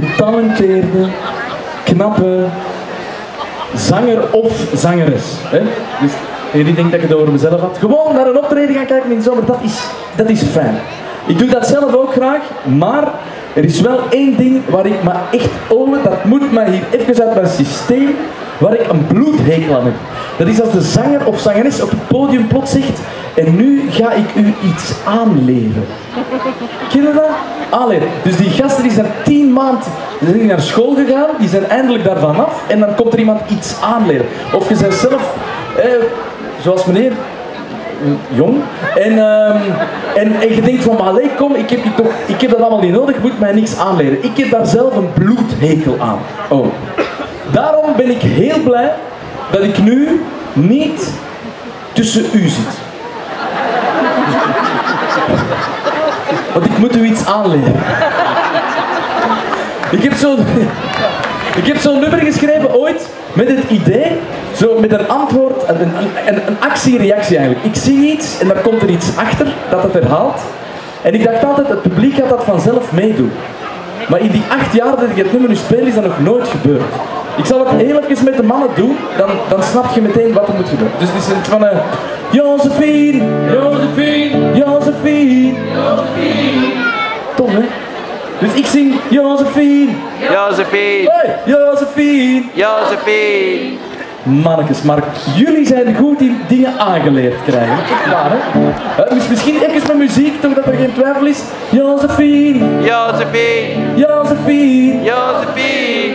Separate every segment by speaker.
Speaker 1: getalenteerde, knappe zanger of zangeres. Hè? Dus die denkt dat ik het over mezelf had. Gewoon naar een optreden gaan kijken in de zomer, dat is, dat is fijn. Ik doe dat zelf ook graag, maar er is wel één ding waar ik me echt over, dat moet mij hier even uit mijn systeem, waar ik een bloedhekel aan heb. Dat is als de zanger of zangeres op het podium plots zegt, en nu ga ik u iets aanleren. Ken je dat? Aanleren. Dus die gasten die zijn tien maanden zijn naar school gegaan, die zijn eindelijk daarvan af en dan komt er iemand iets aanleren. Of je bent zelf, eh, zoals meneer, jong. En, ehm, en, en je denkt van, maar allee, kom, ik heb, toch, ik heb dat allemaal niet nodig, moet mij niks aanleren. Ik heb daar zelf een bloedhekel aan. Oh. Ben ik heel blij dat ik nu niet tussen u zit. Want ik moet u iets aanleren. Ik heb zo'n ik heb zo'n nummer geschreven ooit met het idee, zo met een antwoord, een, een, een actie-reactie eigenlijk. Ik zie iets en daar komt er iets achter dat het herhaalt. En ik dacht altijd, het publiek gaat dat vanzelf meedoen. Maar in die acht jaar dat ik het nummer nu speel, is dat nog nooit gebeurd. Ik zal het heel even met de mannen doen, dan, dan snap je meteen wat er moet gebeuren. Dus het is van een... Josephine, Josephine, Josephine, Josephine. Tof hè? Dus ik zing Josephine.
Speaker 2: Josephine,
Speaker 1: Hey, Josephine.
Speaker 2: Josephine.
Speaker 1: Mannetjes, maar jullie zijn goed in dingen aangeleerd krijgen. Waar, hè? Eh, dus misschien even met muziek, toch dat er geen twijfel is. Josephine,
Speaker 2: Josephine,
Speaker 1: Josephine.
Speaker 2: Josephine.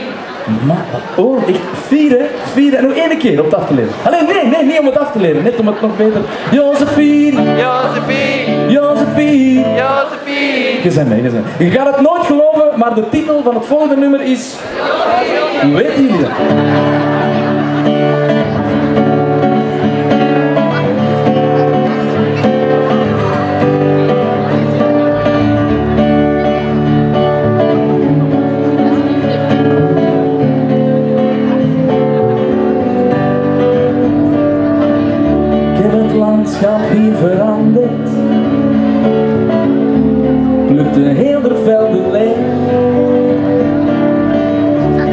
Speaker 1: Maar, oh, echt vier, hè? Vier, en nog één keer om het af te leren. Alleen, nee, nee, niet om het af te leren, net om het nog beter. Josephine,
Speaker 2: Josephine,
Speaker 1: Josephine.
Speaker 2: Josephine.
Speaker 1: Je bent mee, je bent mee. Je gaat het nooit geloven, maar de titel van het volgende nummer is... Jullie dat? De velden leeg.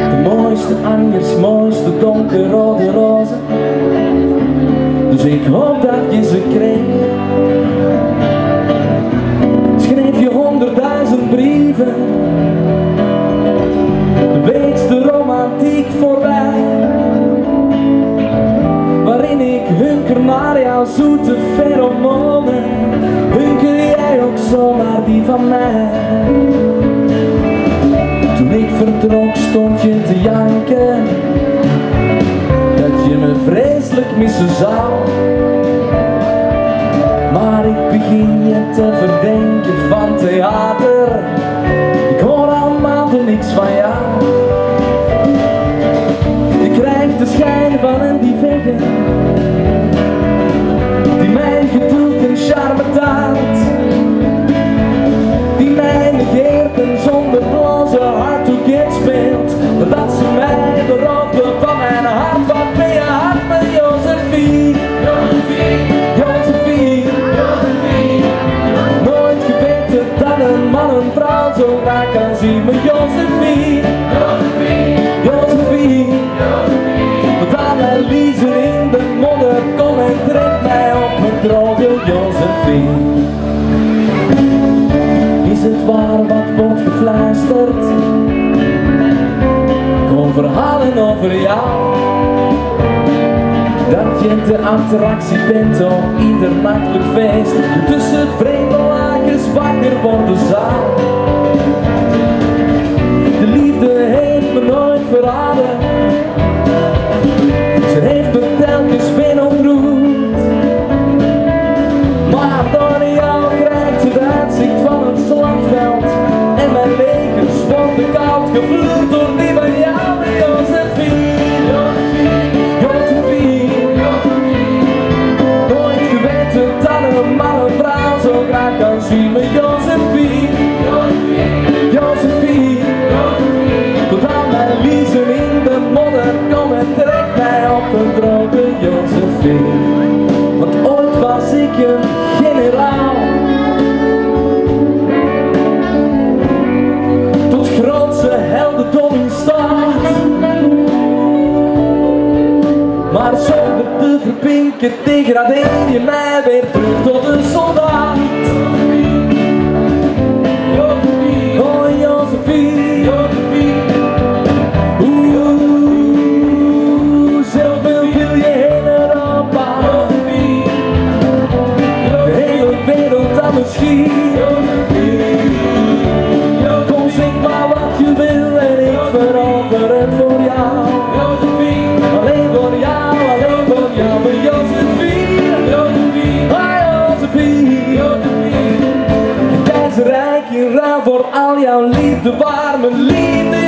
Speaker 1: De mooiste anjers, mooiste donkerrode rozen. Dus ik hoop dat je ze kreeg. Schreef je honderdduizend brieven. De weekste romantiek voorbij waarin ik hunker naar jouw zoete pheromonen. Jij ook zo naar die van mij? Toen ik vertrok stond je te janken, dat je me vreselijk missen zou. Maar ik begin je te verdenken van theater, Maar Josephine. Josephine. Josephine. Want aan liezen in de modder Kom en trek mij op mijn droge Josephine. Is het waar wat wordt gefluisterd? Kom verhalen over jou. Dat je de attractie bent op ieder nachtelijk feest. Tussen vreemde lakens wakker worden zaal De liefde heeft me nooit verraden. Ze heeft me telkens weer ontroerd Maar door jou krijgt ze het uitzicht van het slagveld. En mijn leger wordt koud gevloed door die van jou Josephine Nooit geweten dat een man een vrouw zo graag kan zien Josephine Josephine Maar zonder te verpinken degradeer je mij weer terug tot een soldaat. al jouw liefde warme liefde.